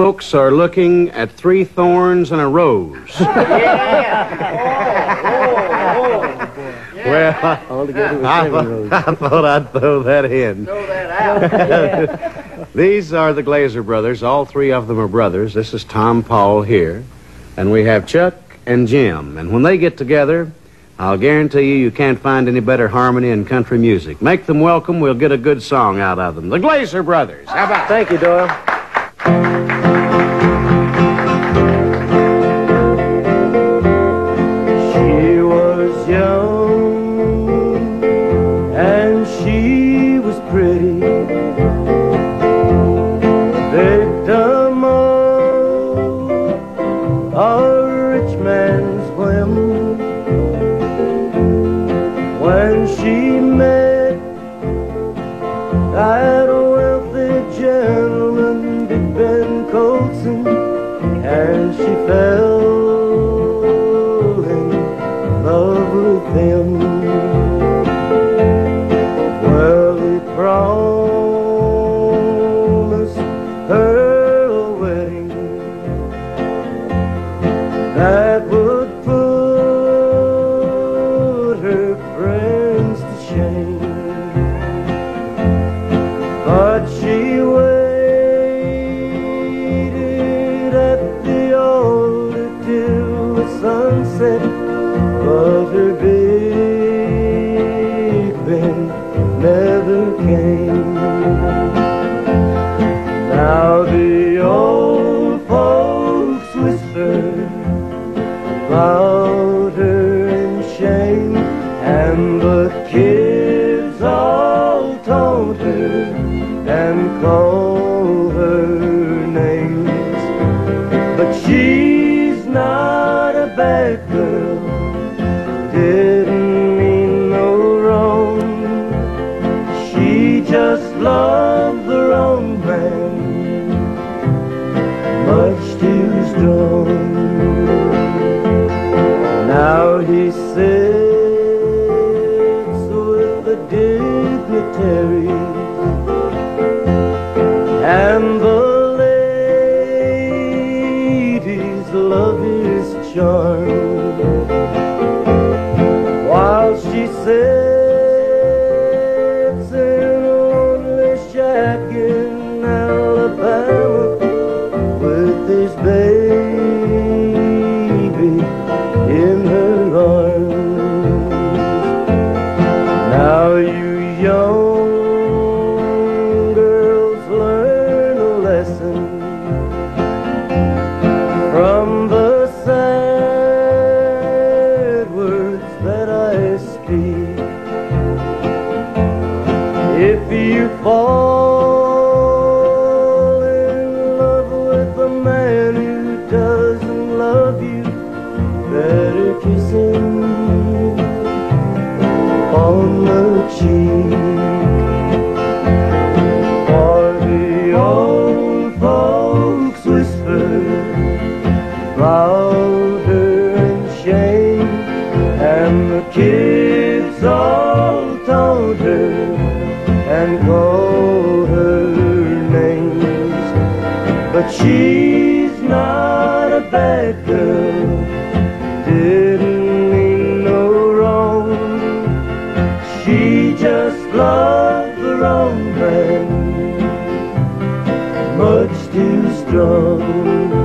folks are looking at three thorns and a rose. Oh, oh, oh. Well, I, Altogether with I, seven rows. thought, I thought I'd throw that in. Throw that out. These are the Glaser brothers. All three of them are brothers. This is Tompall here. And we have Chuck and Jim. And when they get together, I'll guarantee you you can't find any better harmony in country music. Make them welcome, we'll get a good song out of them. The Glaser brothers. How about Thank you, Doyle. She was pretty. Victim of a rich man's whim. When she met that wealthy gentleman, Big Ben Colson, and she fell she waited at the altar till the sunset, but her big Ben never came. Now the old folks whispered about her in shame, and the kids bad girl, didn't mean no wrong. She just loved the wrong man, much too strong. Now he sits with the dignitaries and the ladies love his charm If you fall in love with a man who doesn't love you, better kiss him on the cheek. For the old folks whisper her in shame, and the kids But she's not a bad girl, didn't mean no wrong. She just loved the wrong man, much too strong.